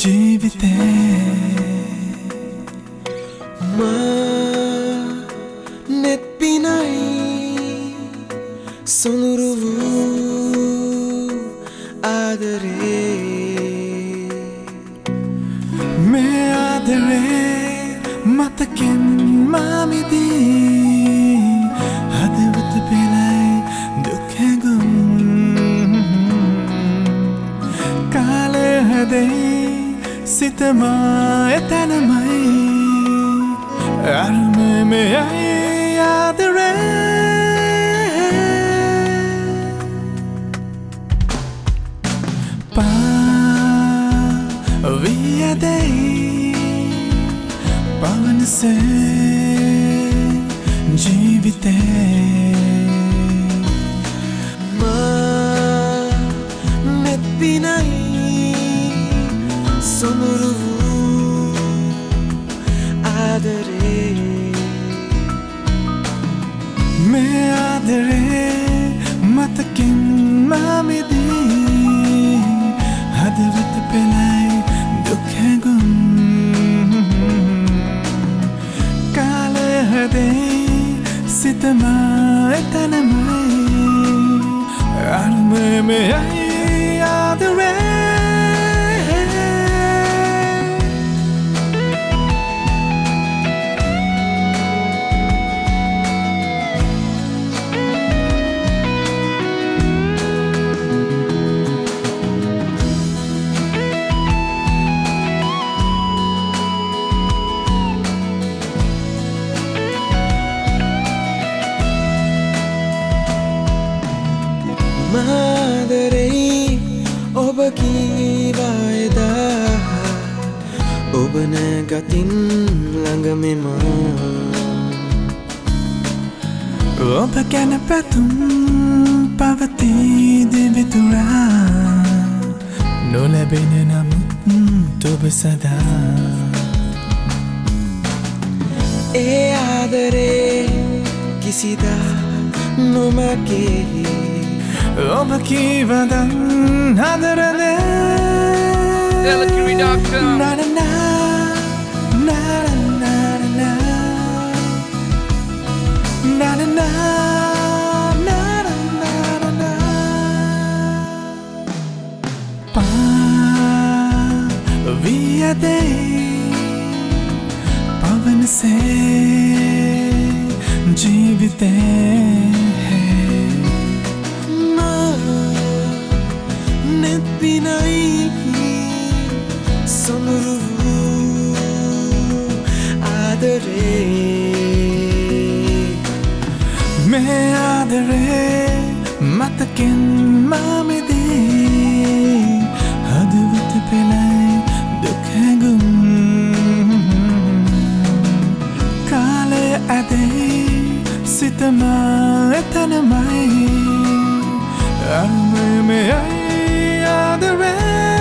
ජීවිතේ. මා නෙත්පිනයි සොනුරු වූ ආදරේ. මේ ආදරේ මතකෙන් මාමිදී සිතමා එතැනමයි. අරුමමයයි ආදරේ. පාවියදැයි පවනසේ ජීවිතේ. ආදරේ මතකින් මාමිදී හදවත පෙලයි දුකැගුම් කාලය හදෙයි සිතමා එතනමයි අල්මමයයි ඔබ කීවායදා ඔබ නෑගතින් ළඟමෙම. ඔබ ගැන පැතුම් පවතී දෙවිතුරා. නොලැබෙන නමුත් ඔබ සදා. ඒ ආදරේ කිසිදා නොමකේ. ඔබ කීවදන් reduction. Na, na, na, na, na, na, na, na, na, na, na, na, na. Pa via day, pavan se जीविते रे मैं ආදරේ මතකෙන් මමදේ හදවත පෙළයි දුකැගුම් කාලය ඇදෙහි සිතමා එතනමයි. අර්මමයයි ආදරේ